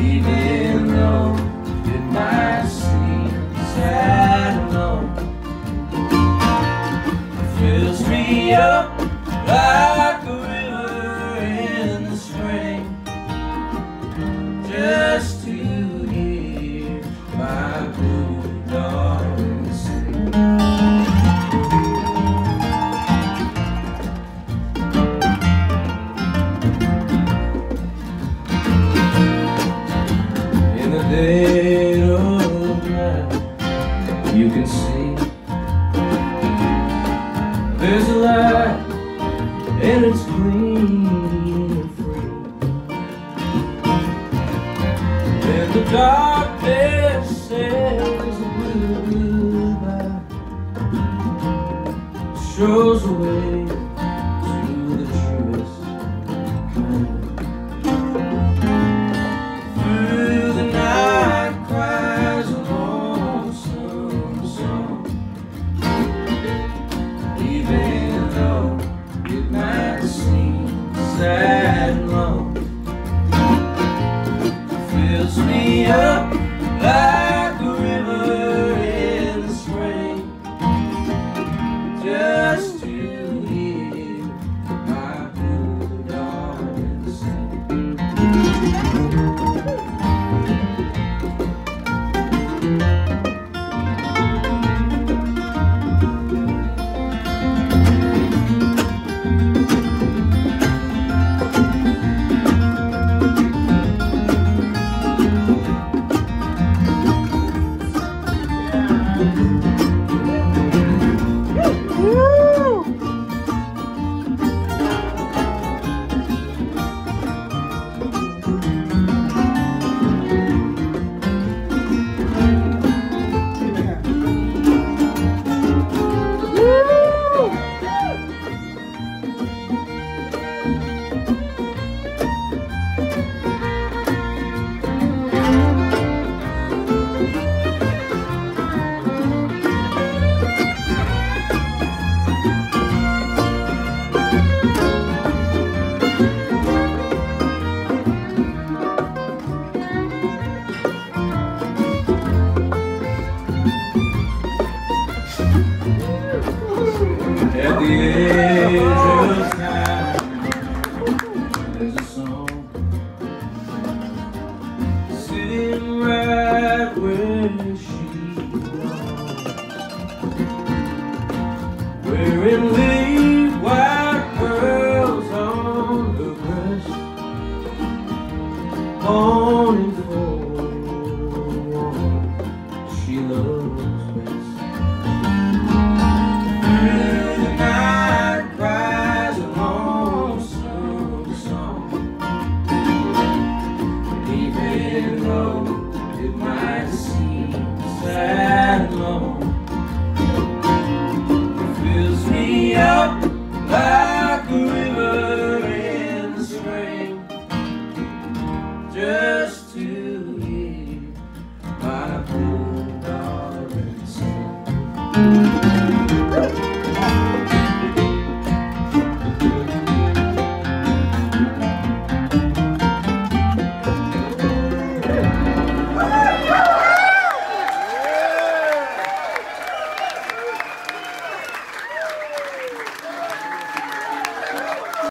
even though it might seem sad and. It fills me up. There's a light, and it's clean and free. And the darkness sails blue, blue by, shows away. in just to